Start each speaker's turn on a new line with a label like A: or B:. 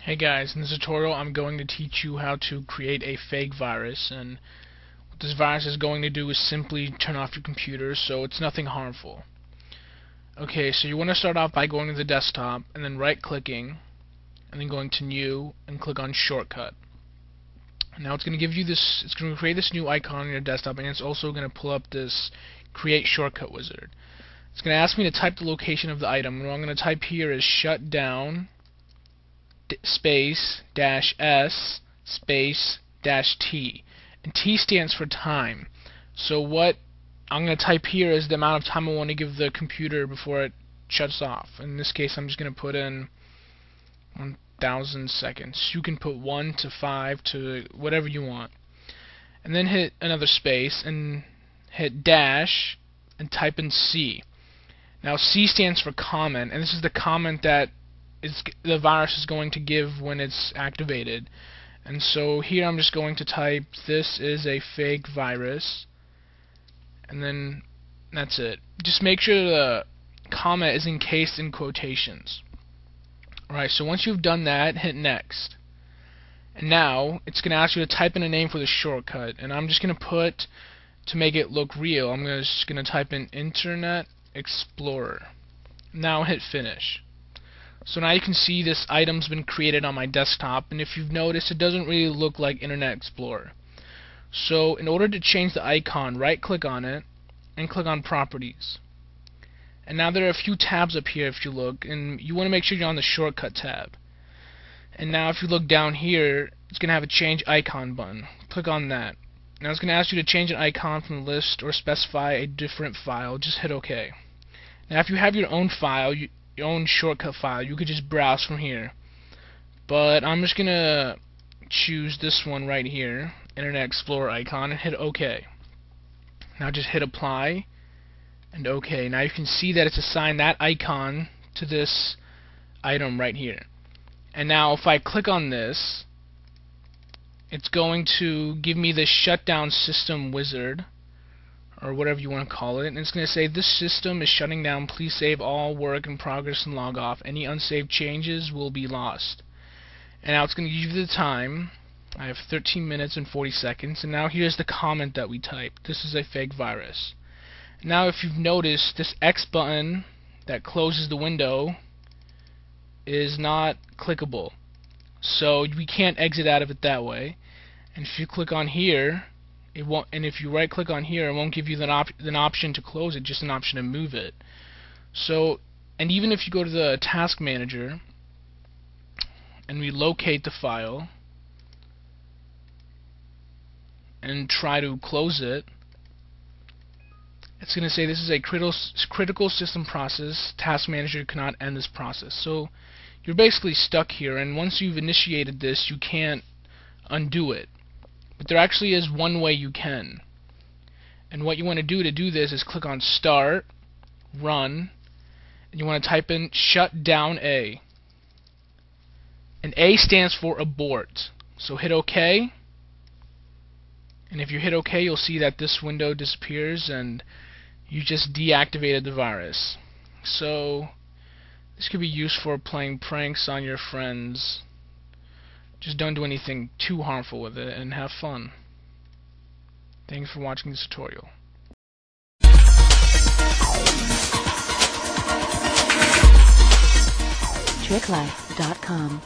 A: Hey guys, in this tutorial I'm going to teach you how to create a fake virus and what this virus is going to do is simply turn off your computer so it's nothing harmful. Okay, so you want to start off by going to the desktop and then right clicking and then going to new and click on shortcut. Now it's going to give you this, it's going to create this new icon on your desktop and it's also going to pull up this create shortcut wizard. It's going to ask me to type the location of the item. What I'm going to type here is shut shutdown space dash S space dash T. And T stands for time. So what I'm going to type here is the amount of time I want to give the computer before it shuts off. In this case I'm just going to put in 1000 seconds. You can put 1 to 5 to whatever you want. And then hit another space and hit dash and type in C now C stands for comment and this is the comment that the virus is going to give when it's activated. And so here I'm just going to type this is a fake virus and then that's it. Just make sure the comma is encased in quotations. Alright, so once you've done that, hit next. And now it's going to ask you to type in a name for the shortcut and I'm just going to put to make it look real, I'm just going to type in Internet Explorer. Now hit finish. So now you can see this item's been created on my desktop and if you've noticed it doesn't really look like Internet Explorer. So in order to change the icon right click on it and click on properties. And now there are a few tabs up here if you look and you want to make sure you're on the shortcut tab. And now if you look down here it's going to have a change icon button. Click on that. Now it's going to ask you to change an icon from the list or specify a different file. Just hit OK. Now if you have your own file, you, your own shortcut file. You could just browse from here. But I'm just going to choose this one right here, Internet Explorer icon, and hit OK. Now just hit apply and OK. Now you can see that it's assigned that icon to this item right here. And now if I click on this, it's going to give me the shutdown system wizard or whatever you want to call it, and it's going to say this system is shutting down. Please save all work in progress and log off. Any unsaved changes will be lost. And now it's going to give you the time. I have 13 minutes and 40 seconds, and now here's the comment that we typed. This is a fake virus. Now if you've noticed, this X button that closes the window is not clickable. So we can't exit out of it that way. And if you click on here, it won't and if you right click on here it won't give you the op an option to close it just an option to move it. So and even if you go to the task manager and we locate the file and try to close it it's going to say this is a critical critical system process. Task manager cannot end this process. So you're basically stuck here and once you've initiated this you can't undo it but there actually is one way you can. And what you want to do to do this is click on Start, Run, and you want to type in Shut Down A. And A stands for Abort. So hit OK. And if you hit OK, you'll see that this window disappears and you just deactivated the virus. So this could be used for playing pranks on your friends just don't do anything too harmful with it and have fun. Thanks for watching this tutorial.
B: TrickLife.com